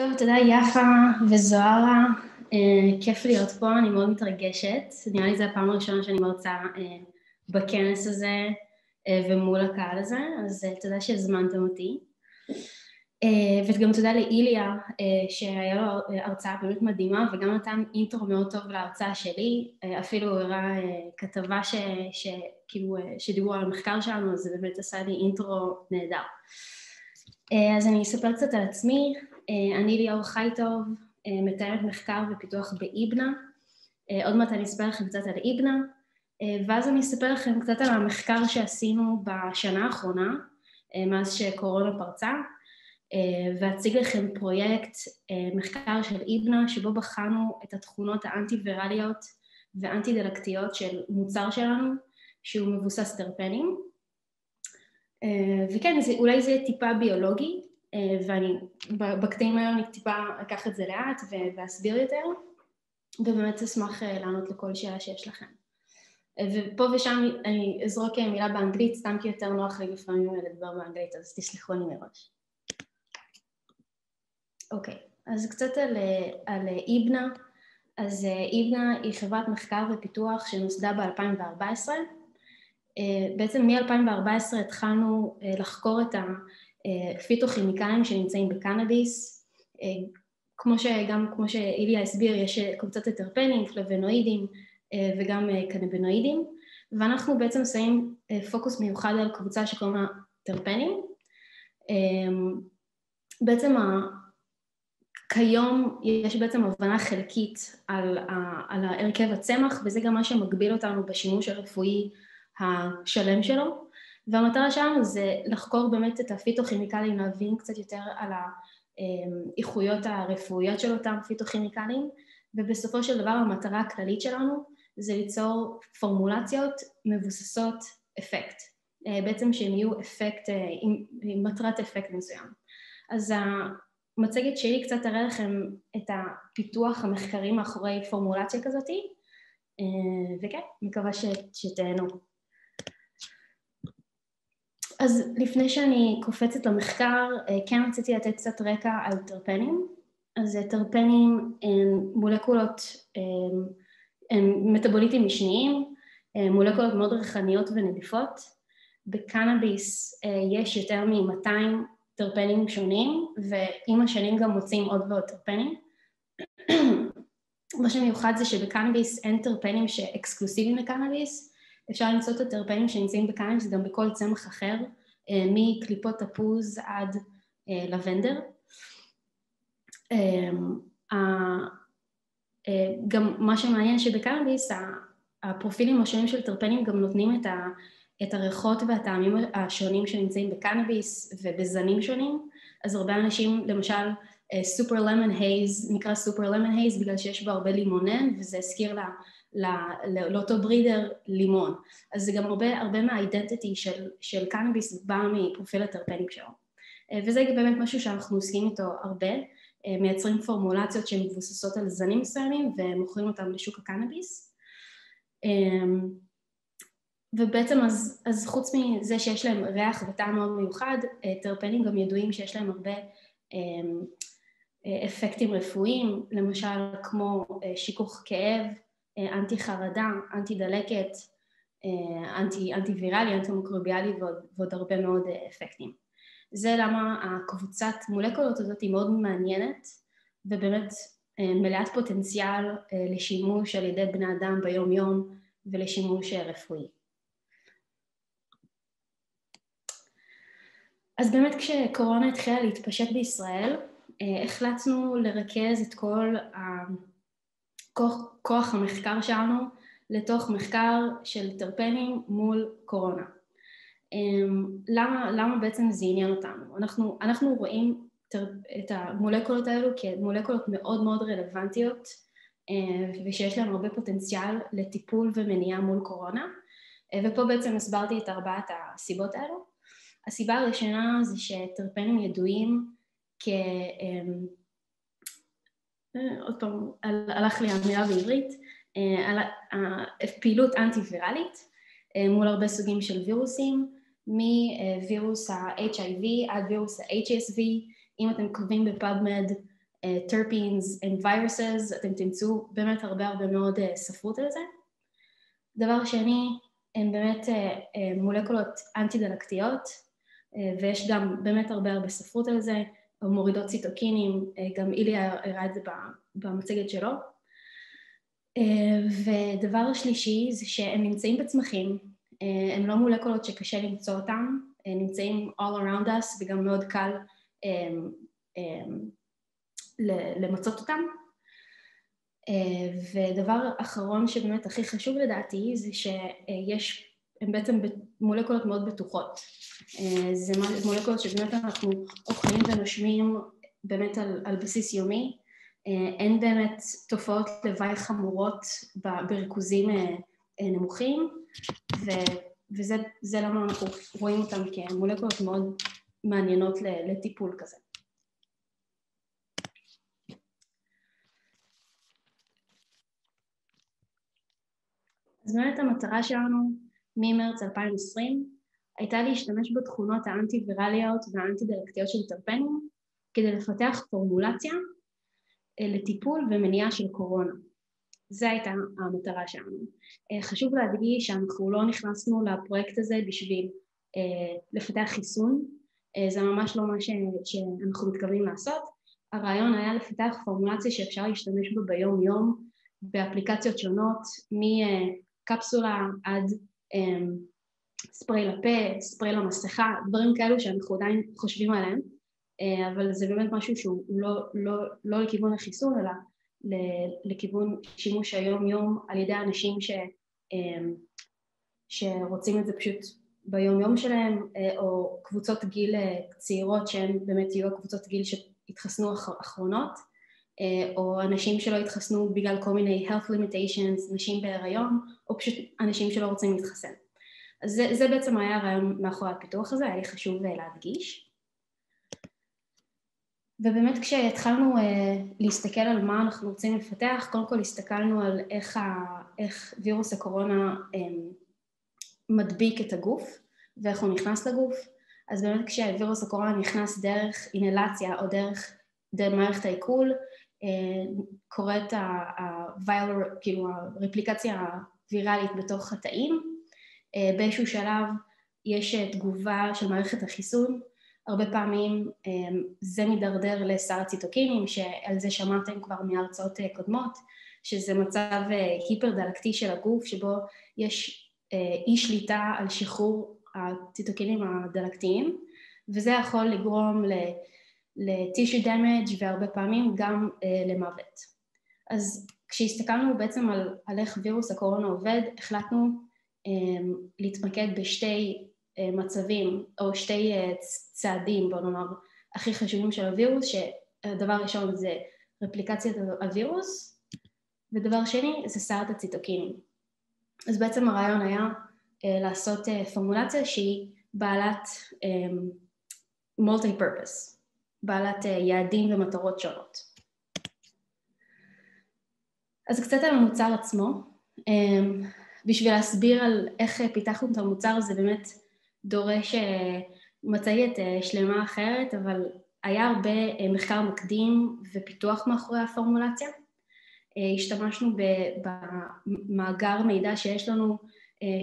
טוב, תודה יפה וזוהרה, uh, כיף להיות פה, אני מאוד מתרגשת, נראה לי זו הפעם הראשונה שאני מרצה uh, בכנס הזה uh, ומול הקהל הזה, אז uh, תודה שהזמנתם אותי. Uh, וגם תודה לאיליה, uh, שהיה לו הרצאה באמת מדהימה וגם נתן אינטרו מאוד טוב להרצאה שלי, uh, אפילו הראה uh, כתבה ש, שכאילו, uh, שדיברו על המחקר שלנו, אז זה באמת עשה לי אינטרו נהדר. אז אני אספר קצת על עצמי, אה, אני ליאור חייטוב, אה, מתאמת מחקר ופיתוח באיבנה. אה, עוד מעט אני אספר לכם קצת על איבנה, ואז אני אספר לכם קצת על המחקר שעשינו בשנה האחרונה, מאז שקורונה פרצה, ואציג לכם פרויקט מחקר של איבנה, שבו בחנו את התכונות האנטי-ויראליות ואנטי-דלקתיות של מוצר שלנו, שהוא מבוסס טרפנים. וכן, זה, אולי זה טיפה ביולוגי, אה, ואני בקטעים האלה אני טיפה אקח את זה לאט ואסביר יותר ובאמת אשמח אה, לענות לכל שאלה שיש לכם. אה, ופה ושם אני אזרוק מילה באנגלית סתם כי יותר נוח לי לפעמים לדבר באנגלית אז תסלחו לי מראש. אוקיי, אז קצת על, על איבנה. אז איבנה היא חברת מחקר ופיתוח שנוסדה ב-2014. בעצם מ-2014 התחלנו לחקור את ה... פיתוכימיקלים שנמצאים בקנאביס, כמו שגם כמו שאיליה הסביר יש קבוצת הטרפנים, פלבנואידים וגם קנבינואידים ואנחנו בעצם שמים פוקוס מיוחד על קבוצה שקוראים לה טרפנים בעצם ה... כיום יש בעצם הבנה חלקית על, ה... על הרכב הצמח וזה גם מה שמגביל אותנו בשימוש הרפואי השלם שלו והמטרה שלנו זה לחקור באמת את הפיתוכימיקלים, להבין קצת יותר על האיכויות הרפואיות של אותם פיתוכימיקלים ובסופו של דבר המטרה הכללית שלנו זה ליצור פורמולציות מבוססות אפקט, בעצם שהם יהיו אפקט, עם, עם מטרת אפקט מסוים. אז המצגת שלי קצת תראה לכם את הפיתוח המחקרי מאחורי פורמולציה כזאתי וכן, מקווה שתהנו. אז לפני שאני קופצת למחקר, אה, כן רציתי לתת קצת רקע על טרפנים. אז טרפנים הם מולקולות, הם, הם מטאבוליטים משניים, הם מולקולות מאוד ריחניות ונדיפות. בקנאביס אה, יש יותר מ-200 טרפנים שונים, ועם השנים גם מוצאים עוד ועוד טרפנים. מה שמיוחד זה שבקנאביס אין טרפנים שאקסקלוסיביים לקנאביס, אפשר למצוא את הטרפנים שנמצאים בקנאביס גם בכל צמח אחר, אה, מקליפות תפוז עד אה, לבנדר. אה, גם מה שמעניין שבקנאביס הפרופילים השונים של טרפנים גם נותנים את, ה, את הריחות והטעמים השונים שנמצאים בקנאביס ובזנים שונים, אז הרבה אנשים למשל סופר למון הייז נקרא סופר למון הייז בגלל שיש בו הרבה לימונן וזה הזכיר לה לאותו ברידר לימון. אז זה גם הרבה, הרבה מהאידנטיטי של, של קנאביס בא מפרופיל הטרפנים שלו. אה, וזה באמת משהו שאנחנו עוסקים איתו הרבה, אה, מייצרים פורמולציות שהן מבוססות על זנים מסוימים ומוכרים אותם לשוק הקנאביס. אה, ובעצם אז, אז חוץ מזה שיש להם ריח וטעם מאוד מיוחד, טרפנים גם ידועים שיש להם הרבה אפקטים רפואיים, למשל כמו שיכוך כאב, אה, אנטי חרדה, אנטי דלקת, אה, אנטי, אנטי ויראלי, אנטי מוקרוביאלי ועוד, ועוד הרבה מאוד אה, אפקטים. זה למה הקבוצת מולקולות הזאת היא מאוד מעניינת ובאמת מלאת פוטנציאל לשימוש על ידי בני אדם ביום יום ולשימוש רפואי. אז באמת כשקורונה התחילה להתפשט בישראל החלטנו לרכז את כל כוח, כוח המחקר שלנו לתוך מחקר של טרפנים מול קורונה. אמ, למה, למה בעצם זה עניין אותנו? אנחנו, אנחנו רואים את המולקולות האלו כמולקולות מאוד מאוד רלוונטיות אה, ושיש להם הרבה פוטנציאל לטיפול ומניעה מול קורונה אה, ופה בעצם הסברתי את ארבעת הסיבות האלו. הסיבה הראשונה זה שטרפנים ידועים כ... אה, עוד פעם, הלך לי המילה בעברית, אה, על פעילות אנטי-ויראלית אה, מול הרבה סוגים של וירוסים, מווירוס ה-HIV עד וירוס ה-HSV, אם אתם כותבים בפאבמד terpenes and viruses, אתם תמצאו באמת הרבה הרבה מאוד ספרות על זה. דבר שני, הן באמת מולקולות אנטי-דלקתיות, ויש גם באמת הרבה הרבה ספרות על זה, מורידות ציטוקינים, גם איליה הראה את זה במצגת שלו. ודבר שלישי זה שהם נמצאים בצמחים, הם לא מולקולות שקשה למצוא אותם, נמצאים all around us וגם מאוד קל למצות אותם. ודבר אחרון שבאמת הכי חשוב לדעתי זה שיש, הם בעצם מולקולות מאוד בטוחות. זה מולקולות שבאמת אנחנו אוכלים ונושמים באמת על, על בסיס יומי. אין באמת תופעות לוואי חמורות בריכוזים נמוכים, ו, וזה למה אנחנו רואים אותם כמולקולות מאוד מעניינות לטיפול כזה. אז באמת המטרה שלנו ממרץ 2020 הייתה להשתמש בתכונות האנטי-ויראליות והאנטי-דלקתיות של טרפנים כדי לפתח פורמולציה אה, לטיפול ומניעה של קורונה. זו הייתה המטרה שלנו. אה, חשוב להדגיש שאנחנו לא נכנסנו לפרויקט הזה בשביל אה, לפתח חיסון, זה ממש לא מה שאנחנו מתכוונים לעשות. הרעיון היה לפתח פורמולציה שאפשר להשתמש בה ביום יום באפליקציות שונות, קפסולה עד ספרי לפה, ספרי למסכה, דברים כאלו שאנחנו עדיין חושבים עליהם, uh, אבל זה באמת משהו שהוא לא, לא, לא לכיוון החיסון אלא לכיוון שימוש היום יום על ידי אנשים ש, um, שרוצים את זה פשוט ביום יום שלהם, uh, או קבוצות גיל uh, צעירות שהן באמת יהיו הקבוצות גיל שהתחסנו אחרונות, אה, או אנשים שלא התחסנו בגלל כל מיני health limitations, נשים בהיריון, או פשוט אנשים שלא רוצים להתחסן. אז זה, זה בעצם היה הרעיון מאחורי הפיתוח הזה, היה לי חשוב אה, להדגיש. ובאמת כשהתחלנו uh, להסתכל על מה אנחנו רוצים לפתח, קודם כל הסתכלנו על איך, ה, איך וירוס הקורונה um, מדביק את הגוף ואיך הוא נכנס לגוף, אז באמת כשווירוס הקורונה נכנס דרך אינלציה או דרך, דרך מערכת העיכול, קורית כאילו הרפליקציה הוויראלית בתוך התאים, אה, באיזשהו שלב יש תגובה של מערכת החיסון, הרבה פעמים אה, זה מידרדר לסל הציטוקינים, שעל זה שמעתם כבר מהרצאות אה, קודמות, שזה מצב היפר דלקתי של הגוף, שבו יש אי שליטה על שחרור הציטוקינים הדלקתיים, וזה יכול לגרום ל... ל-tissue damage והרבה פעמים גם uh, למוות. אז כשהסתכלנו בעצם על, על איך וירוס הקורונה עובד, החלטנו um, להתמקד בשתי uh, מצבים או שתי uh, צעדים, בוא נאמר, הכי חשובים של הווירוס, שהדבר הראשון זה רפליקציית הווירוס, ודבר שני זה סערת הציטוקינים. אז בעצם הרעיון היה uh, לעשות uh, פורמולציה שהיא בעלת מולטי um, פרפס, בעלת אה, יעדים ומטרות שונות. אז קצת על המוצר עצמו. אמ, בשביל להסביר על איך פיתחנו את המוצר הזה באמת דורש אה, מצגת אה, שלמה אחרת, אבל היה הרבה מחקר מקדים ופיתוח מאחורי הפורמולציה. השתמשנו במאגר מידע שיש לנו,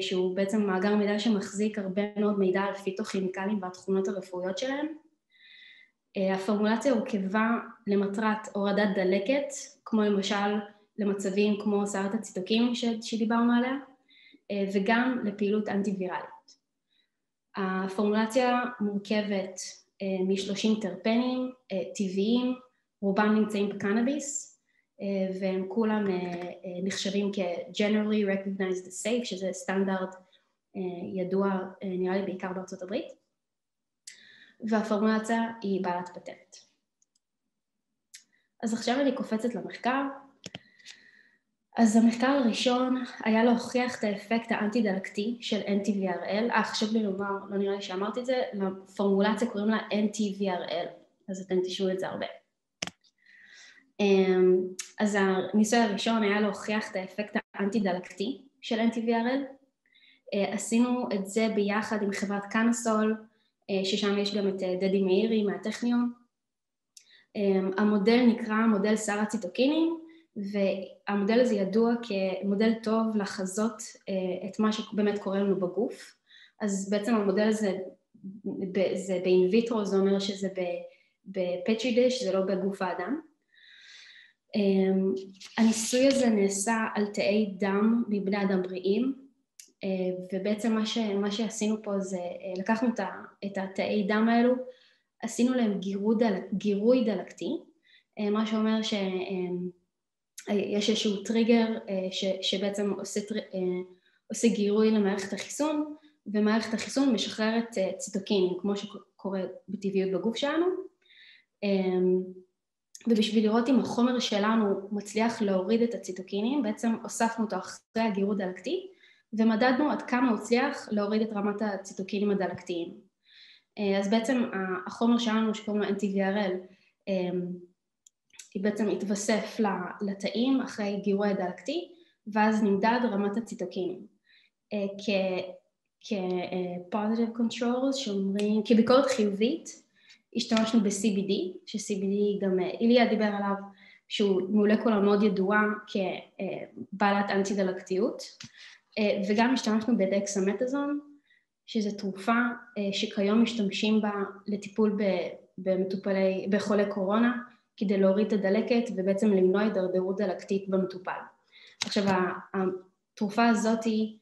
שהוא בעצם מאגר מידע שמחזיק הרבה מאוד מידע על פיתוכימיקלים והתכונות הרפואיות שלהם. אה, הפורמולציה הורכבה למטרת הורדת דלקת, כמו למשל למצבים כמו סערת הציטוקים שדיברנו עליה, אה, וגם לפעילות אנטי-ויראלית. הפורמולציה מורכבת אה, מ-30 טרפנים טבעיים, רובם נמצאים בקנאביס, והם כולם נחשבים כ-generally recognized safe, שזה סטנדרט ידוע נראה לי בעיקר בארצות הברית. והפורמולציה היא בעלת פטנט. אז עכשיו אני קופצת למחקר. אז המחקר הראשון היה להוכיח את האפקט האנטי-דלקתי של NTVRL, אה, חשוב לי לומר, לא נראה לי שאמרתי את זה, לפורמולציה קוראים לה NTVRL, אז אתם תשמעו את זה הרבה. אמ, אז הניסוי הראשון היה להוכיח את האפקט האנטי-דלקתי של NTVRL. אה, עשינו את זה ביחד עם חברת קאנסול, ששם יש גם את אה, דדי מאירי מהטכניון, המודל נקרא מודל שר הציטוקינים, והמודל הזה ידוע כמודל טוב לחזות את מה שבאמת קורה לנו בגוף. אז בעצם המודל הזה זה באינוויטרו, זה אומר שזה בפטרי דיש, זה לא בגוף האדם. אמ, הניסוי הזה נעשה על תאי דם מבני אדם בריאים, אה, ובעצם מה, ש, מה שעשינו פה זה אה, לקחנו את התאי דם האלו, עשינו להם דל, גירוי דלקתי, אה, מה שאומר שיש איזשהו טריגר ש, שבעצם עושה, עושה גירוי למערכת החיסון, ומערכת החיסון משחררת ציטוקינים, כמו שקורה בטבעיות בגוף שלנו. ובשביל לראות אם החומר שלנו מצליח להוריד את הציטוקינים, בעצם הוספנו אותו אחרי הגירוד דלקתי, ומדדנו עד כמה הוא הצליח להוריד את רמת הציטוקינים הדלקתיים. אה, אז בעצם החומר שלנו שקוראים לו NTVRL, אמ, היא בעצם התווסף לתאים אחרי גירוי הדלקתי, ואז נמדד רמת הציטוקינים. אה, כ-positive controls שאומרים, כביקורת חיובית, השתמשנו ב-CBD, ש-CBD גם אה, איליה דיבר עליו, שהוא מולקולה מאוד ידועה כבעלת אנטי דלקתיות, אה, וגם השתמשנו בדקסמטזון, שזו תרופה אה, שכיום משתמשים בה לטיפול במטופלי, בחולי קורונה, כדי להוריד את הדלקת ובעצם למנוע הידרדרות דלקתית במטופל. עכשיו התרופה הזאת היא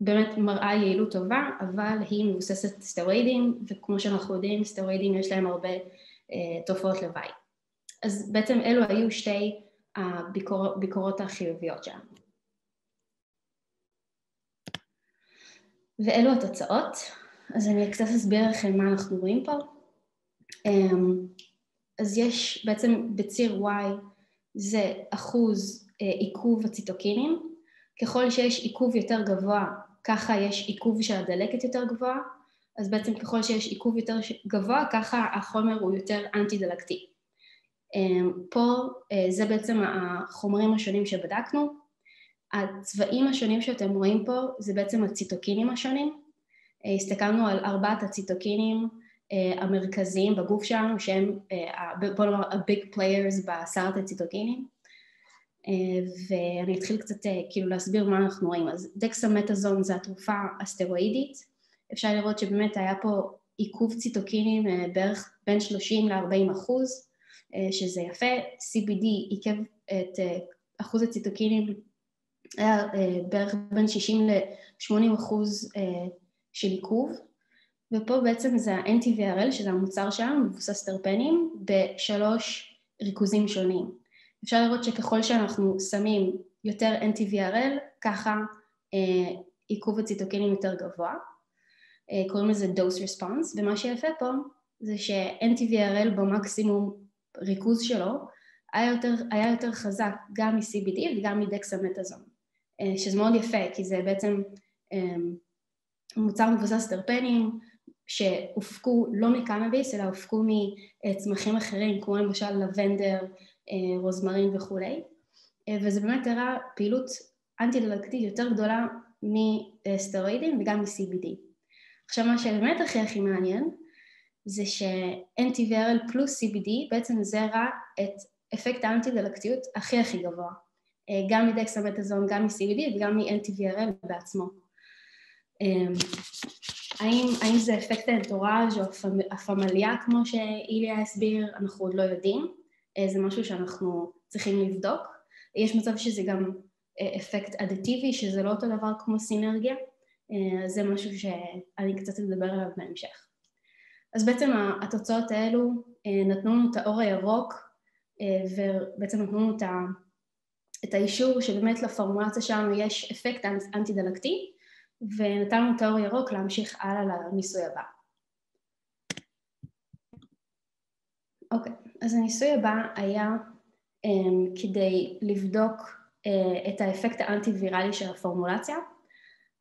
באמת מראה יעילות טובה, אבל היא מבוססת סטרואידים, וכמו שאנחנו יודעים, סטרואידים יש להם הרבה אה, תופעות לוואי. אז בעצם אלו היו שתי הביקורות החיוביות שלנו. ואלו התוצאות, אז אני קצת אסביר לכם מה אנחנו רואים פה. אמ, אז יש בעצם בציר Y זה אחוז אה, עיכוב הציטוקינים, ככל שיש עיכוב יותר גבוה ככה יש עיכוב של הדלקת יותר גבוה, אז בעצם ככל שיש עיכוב יותר גבוה, ככה החומר הוא יותר אנטי דלקתי. אמ, פה אה, זה בעצם החומרים השונים שבדקנו. הצבעים השונים שאתם רואים פה זה בעצם הציטוקינים השונים. אה, הסתכלנו על ארבעת הציטוקינים אה, המרכזיים בגוף שלנו, שהם בוא נאמר ה-big players בסרט הציטוקינים. אה, ואני אתחיל קצת אה, כאילו להסביר מה אנחנו רואים. אז דקסמטזון זה התרופה הסטרואידית, אפשר לראות שבאמת היה פה עיכוב ציטוקינים אה, בערך בין 30 ל-40 אחוז, שזה יפה, CBD עיכב את אחוז הציטוקינים היה בערך בין 60 ל-80 אחוז של עיכוב, ופה בעצם זה ה-NTVRL, שזה המוצר שלנו, מבוסס טרפנים, בשלוש ריכוזים שונים. אפשר לראות שככל שאנחנו שמים יותר NTVRL, ככה אה, עיכוב הציטוקינים יותר גבוה. אה, קוראים לזה dose response, ומה שיפה פה זה ש-NTVRL במקסימום ריכוז שלו היה יותר, היה יותר חזק גם מ-CBD וגם מדקסמטזון, אה, שזה מאוד יפה, כי זה בעצם אה, מוצר מבוסס טרפנים שהופקו לא מקנאביס, אלא הופקו מצמחים אחרים, כמו למשל לבנדר, אה, רוזמרין וכולי, אה, וזה באמת הראה פעילות אנטי-דלקתית יותר גדולה מסטרואידים וגם מ-CBD. עכשיו מה שבאמת הכי הכי מעניין זה ש-NTVRL פלוס CBD בעצם זה הראה את אפקט האנטי-דלקתיות הכי הכי גבוה, אה, גם מדקסמטזון, גם מ-CBD וגם מ-NTVRL בעצמו. האם, האם זה אפקט האנטוראז' או הפמליה כמו שאיליה הסביר, אנחנו עוד לא יודעים, אה, זה משהו שאנחנו צריכים לבדוק. יש מצב שזה גם אה, אפקט אדטיבי, שזה לא אותו דבר כמו סינרגיה, אה, זה משהו שאני קצת אדבר עליו בהמשך. אז בעצם התוצאות האלו נתנו לנו את האור הירוק ובעצם נתנו לנו את האישור שבאמת לפורמולציה שלנו יש אפקט אנטי דלקתי ונתנו את האור הירוק להמשיך הלאה לניסוי הבא. אוקיי. אז הניסוי הבא היה um, כדי לבדוק uh, את האפקט האנטי-ויראלי של הפורמולציה.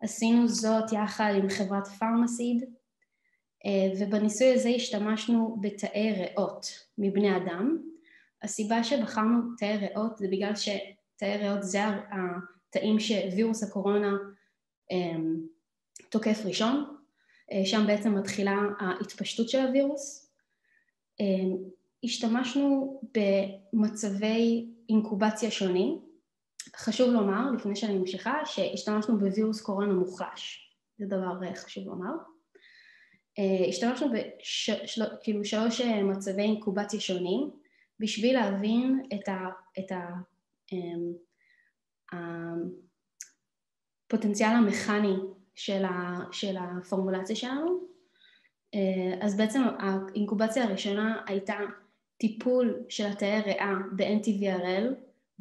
עשינו זאת יחד עם חברת פארמסיד, uh, ובניסוי הזה השתמשנו בתאי ריאות מבני אדם. הסיבה שבחרנו תאי ריאות זה בגלל שתאי ריאות זה התאים שווירוס הקורונה um, תוקף ראשון, uh, שם בעצם מתחילה ההתפשטות של הווירוס. Um, השתמשנו במצבי אינקובציה שונים. חשוב לומר, לפני שאני ממשיכה, שהשתמשנו בווירוס קורונה מוחלש. זה דבר חשוב לומר. השתמשנו בשלוש כאילו מצבי אינקובציה שונים בשביל להבין את, ה, את ה, אמ, הפוטנציאל המכני של, ה, של הפורמולציה שלנו. אה, אז בעצם האינקובציה הראשונה הייתה טיפול של התאי ריאה ב-NTVRL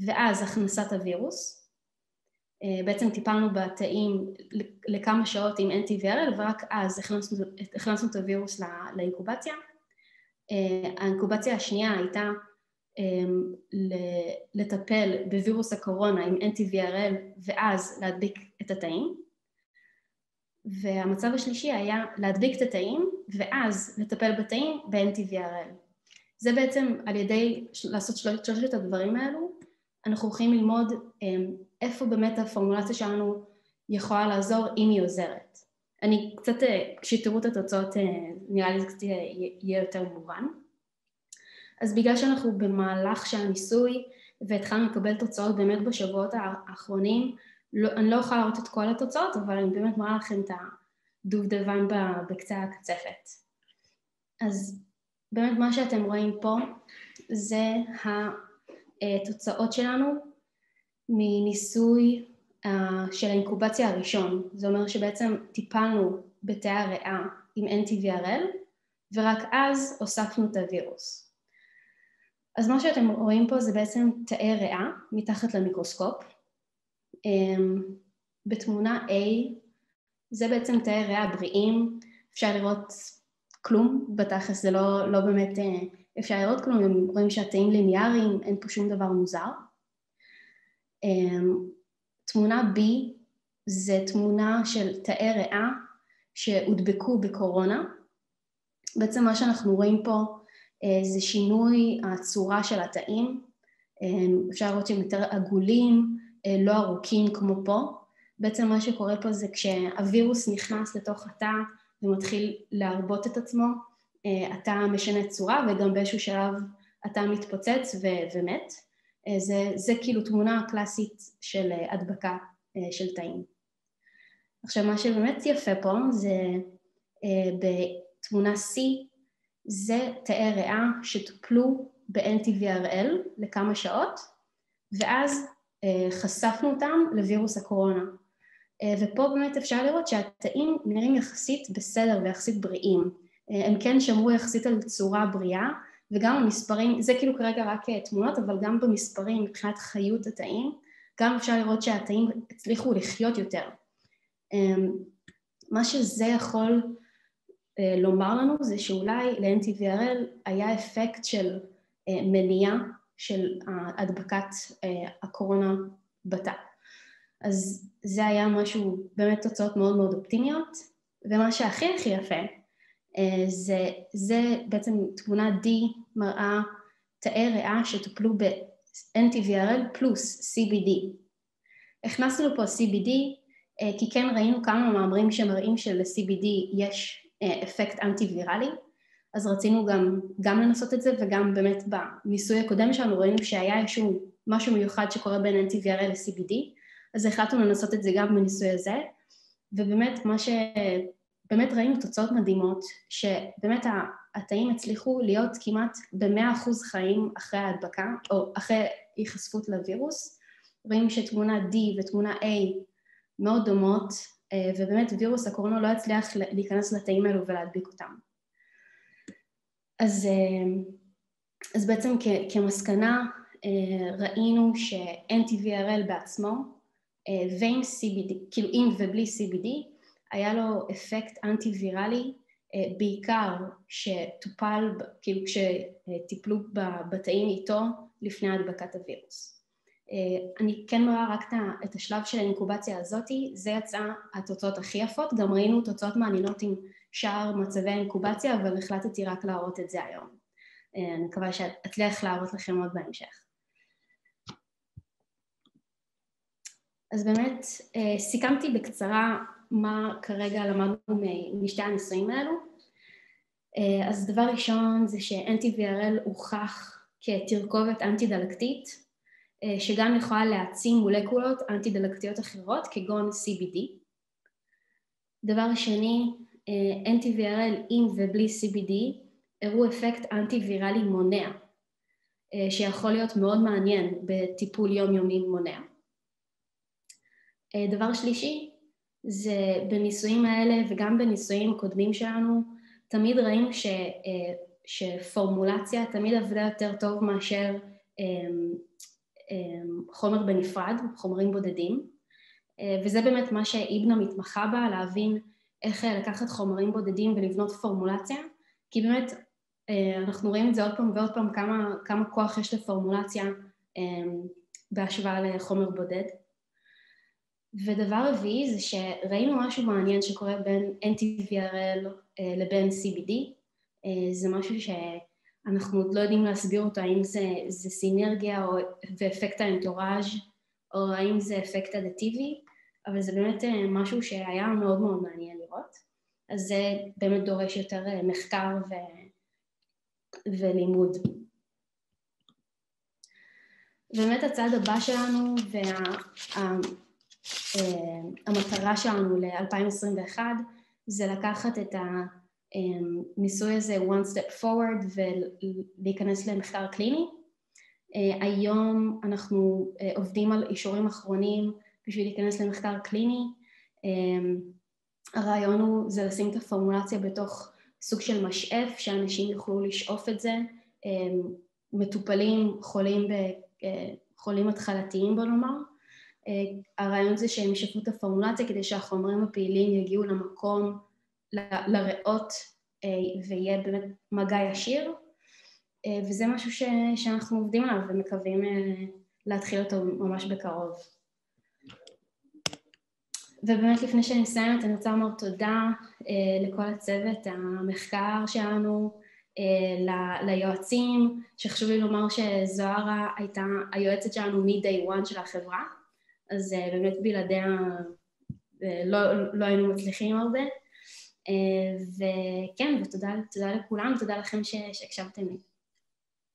ואז הכנסת הווירוס. אה, בעצם טיפלנו בתאים לכמה שעות עם NTVRL ורק אז הכנסנו, הכנסנו את הווירוס לאינקובציה. אה, האינקובציה השנייה הייתה אמ, לטפל בווירוס הקורונה עם NTVRL ואז להדביק את התאים והמצב השלישי היה להדביק את התאים ואז לטפל בתאים ב-NTVRL. זה בעצם על ידי לעשות שלושת הדברים האלו אנחנו הולכים ללמוד אמ, איפה באמת הפורמולציה שלנו יכולה לעזור אם היא עוזרת. אני קצת, כשתראו את התוצאות נראה לי זה קצת יהיה יותר מובן. אז בגלל שאנחנו במהלך של הניסוי והתחלנו לקבל תוצאות באמת בשבועות האחרונים, לא, אני לא יכולה להראות את כל התוצאות, אבל אני באמת מראה לכם את הדובדבן בקצה הקצפת. אז באמת מה שאתם רואים פה זה התוצאות שלנו מניסוי של האינקובציה הראשון. זה אומר שבעצם טיפלנו בתאי הריאה עם NTVRL ורק אז הוספנו את הווירוס. אז מה שאתם רואים פה זה בעצם תאי ריאה מתחת למיקרוסקופ. אמ, בתמונה A זה בעצם תאי ריאה בריאים, אפשר לראות כלום, בתכלס זה לא, לא באמת אה, אפשר לראות כלום, הם רואים שהתאים ליניאריים, אין פה שום דבר מוזר. אמ, תמונה B זה תמונה של תאי ריאה שהודבקו בקורונה. בעצם מה שאנחנו רואים פה זה שינוי הצורה של התאים, אה, אפשר לראות שהם יותר עגולים, אה, לא ארוכים כמו פה. בעצם מה שקורה פה זה כשהווירוס נכנס לתוך התא ומתחיל להרבות את עצמו, התא משנה צורה וגם באיזשהו שלב התא מתפוצץ ו- ומת. זה, זה כאילו תמונה קלאסית של הדבקה של תאים. עכשיו מה שבאמת יפה פה זה בתמונה C זה תאי ריאה שטופלו ב-NTVRL לכמה שעות ואז אה, חשפנו אותם לווירוס הקורונה. אה, ופה באמת אפשר לראות שהתאים נראים יחסית בסדר ויחסית בריאים. אה, הם כן שמרו יחסית על צורה בריאה וגם המספרים, זה כאילו כרגע רק תמונות, אבל גם במספרים מבחינת חיות התאים, גם אפשר לראות שהתאים הצליחו לחיות יותר. מה שזה יכול לומר לנו זה שאולי ל-NTVRL היה אפקט של אה, מניעה של הדבקת אה, הקורונה בתא. אז זה היה משהו, באמת תוצאות מאוד מאוד אופטימיות, ומה שהכי הכי יפה זה, זה בעצם תמונה D מראה תאי ריאה שטופלו ב-NTVRL פלוס CBD. הכנסנו פה CBD כי כן ראינו כמה מאמרים שמראים של-CBD יש אפקט אנטי ויראלי, אז רצינו גם, גם לנסות את זה וגם באמת בניסוי הקודם שלנו ראינו שהיה איזשהו משהו מיוחד שקורה בין אנטי ויראלי ל-CBD, אז החלטנו לנסות את זה גם בניסוי הזה, ובאמת מה שבאמת ראינו תוצאות מדהימות, שבאמת התאים הצליחו להיות כמעט במאה אחוז חיים אחרי ההדבקה, או אחרי היחשפות לווירוס, רואים שתמונה D ותמונה A מאוד דומות, ובאמת וירוס הקורונה לא יצליח להיכנס לתאים האלו ולהדביק אותם. אז, אה, אז בעצם כמסקנה אה, ראינו ש-NTVRL בעצמו ועם CBD, כאילו עם ובלי CBD, היה לו אפקט אנטי ויראלי בעיקר שטופל, כאילו כשטיפלו בתאים איתו לפני הדבקת הווירוס. אה, אני כן מראה רק את השלב של האינקובציה הזאתי, זה יצא התוצאות הכי יפות, גם ראינו תוצאות מעניינות עם שאר מצבי האינקובציה, אבל החלטתי רק להראות את זה היום. אה, אני מקווה שאצליח להראות לכם עוד בהמשך. אז באמת אה, סיכמתי בקצרה מה כרגע למדנו משתי הניסויים האלו. אז דבר ראשון זה ש-NTVRL הוכח כתרכובת אנטי-דלקתית, שגם יכולה להעצים מולקולות אנטי-דלקתיות אחרות כגון CBD. דבר שני, NTVRL עם ובלי CBD הראו אפקט אנטי-ויראלי מונע, שיכול להיות מאוד מעניין בטיפול יומיומי מונע. דבר שלישי, זה בניסויים האלה וגם בניסויים קודמים שלנו, תמיד ראינו ש, שפורמולציה תמיד עבדה יותר טוב מאשר חומר בנפרד, חומרים בודדים, וזה באמת מה שאיבנה מתמחה בה, להבין איך לקחת חומרים בודדים ולבנות פורמולציה, כי באמת אנחנו רואים את זה עוד פעם ועוד פעם כמה, כמה כוח יש לפורמולציה בהשוואה לחומר בודד. ודבר רביעי זה שראינו משהו מעניין שקורה בין NTVRL לבין CBD, זה משהו שאנחנו עוד לא יודעים להסביר אותו, האם זה, זה סינרגיה או, ואפקט האנטוראז' או האם זה אפקט אדטיבי, אבל זה באמת משהו שהיה מאוד מאוד מעניין לראות, אז זה באמת דורש יותר מחקר ו, ולימוד. באמת הצעד הבא שלנו וה... המטרה שלנו ל-2021 זה לקחת את הניסוי הזה one step forward ולהיכנס למחקר קליני. היום אנחנו עובדים על אישורים אחרונים בשביל להיכנס למחקר קליני. הרעיון הוא זה לשים את הפורמולציה בתוך סוג של משאף שאנשים יוכלו לשאוף את זה, מטופלים, חולים, חולים התחלתיים בוא נאמר, הרעיון זה שהם ישפרו את הפורמולציה כדי שהחומרים הפעילים יגיעו למקום, לריאות ויהיה באמת מגע ישיר וזה משהו ש, שאנחנו עובדים עליו ומקווים להתחיל אותו ממש בקרוב. ובאמת לפני שאני מסיימת אני רוצה לומר תודה לכל הצוות המחקר שלנו, ליועצים, שחשוב לי לומר שזוהרה הייתה היועצת שלנו מ-day one של החברה אז באמת בלעדיה לא, לא היינו מצליחים הרבה. וכן, ותודה לכולם, תודה לכם שהקשבתם לי.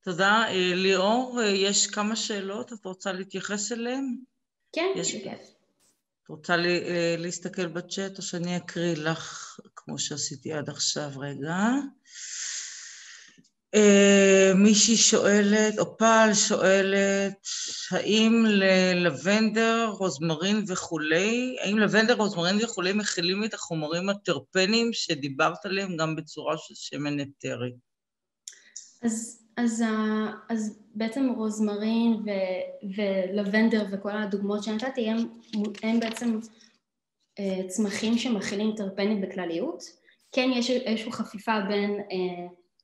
תודה. ליאור, יש כמה שאלות, את רוצה להתייחס אליהן? כן, יש בכיף. את רוצה להסתכל בצ'אט או שאני אקריא לך כמו שעשיתי עד עכשיו? רגע. מישהי שואלת, אופל שואלת, האם ללבנדר, רוזמרין וכולי, האם לבנדר, רוזמרין וכולי מכילים את החומרים הטרפנים שדיברת עליהם גם בצורה של שמן אתרי? אז, אז, אז בעצם רוזמרין ו, ולבנדר וכל הדוגמאות שנתתי הם, הם בעצם צמחים שמכילים טרפנים בכלליות. כן, יש איזושהי חפיפה בין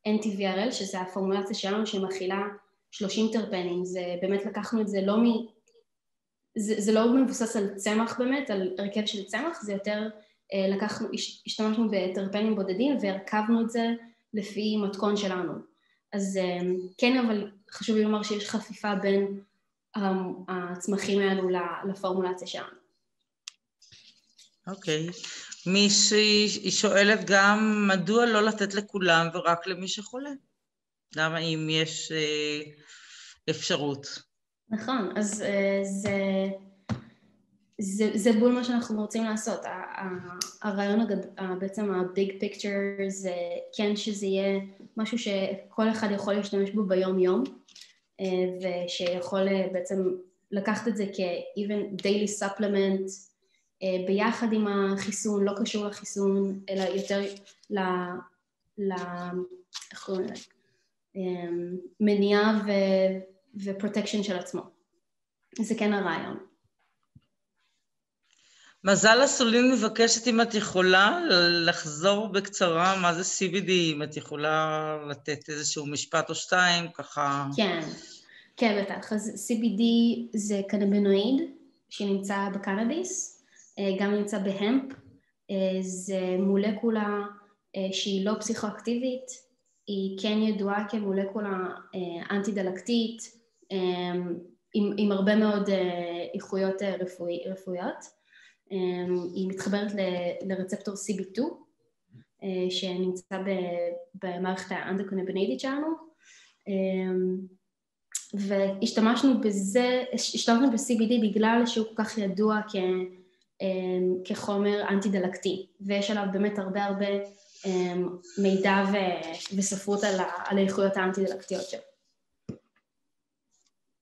NTVRL, שזה הפורמולציה שלנו שמכילה 30 טרפנים, זה באמת לקחנו את זה לא מ... זה, זה לא מבוסס על צמח באמת, על הרכב של צמח, זה יותר לקחנו, השתמשנו בטרפנים בודדים והרכבנו את זה לפי מתכון שלנו. אז כן, אבל חשוב לי לומר שיש חפיפה בין הצמחים האלו לפורמולציה שלנו. אוקיי. Okay. מישהי שואלת גם מדוע לא לתת לכולם ורק למי שחולה? למה אם יש אה, אפשרות? נכון, אז אה, זה, זה, זה בול מה שאנחנו רוצים לעשות. הרעיון הגד... בעצם ה-big picture זה כן שזה יהיה משהו שכל אחד יכול להשתמש בו ביום יום אה, ושיכול בעצם לקחת את זה כ-even daily supplement אה, ביחד עם החיסון, לא קשור לחיסון, אלא יותר ל... ל... איך קוראים לזה? אמ, מניעה ו... ופרוטקשן של עצמו. זה כן הרעיון. מזל הסולין מבקשת אם את יכולה לחזור בקצרה מה זה CBD, אם את יכולה לתת איזשהו משפט או שתיים, ככה... כן, כן בטח. אז CBD זה קנבינואיד שנמצא בקנאביס, אה, גם נמצא בהמפ, אה, זה מולקולה אה, שהיא לא פסיכואקטיבית, היא כן ידועה כמולקולה אנטי דלקתית עם, עם הרבה מאוד איכויות רפואי, רפואיות, היא מתחברת ל, לרצפטור CB2 שנמצא במערכת האנדוקונבנטית שלנו. והשתמשנו בזה, השתמשנו ב-CBD בגלל שהוא כל כך ידוע כ, כחומר אנטי דלקתי ויש עליו באמת הרבה הרבה מידע ו, וספרות על, ה, על האיכויות האנטי דלקתיות שלו.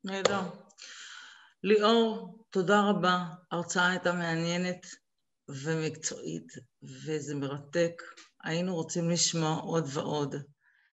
נהדר. ליאור, תודה רבה. ההרצאה הייתה מעניינת ומקצועית, וזה מרתק. היינו רוצים לשמוע עוד ועוד.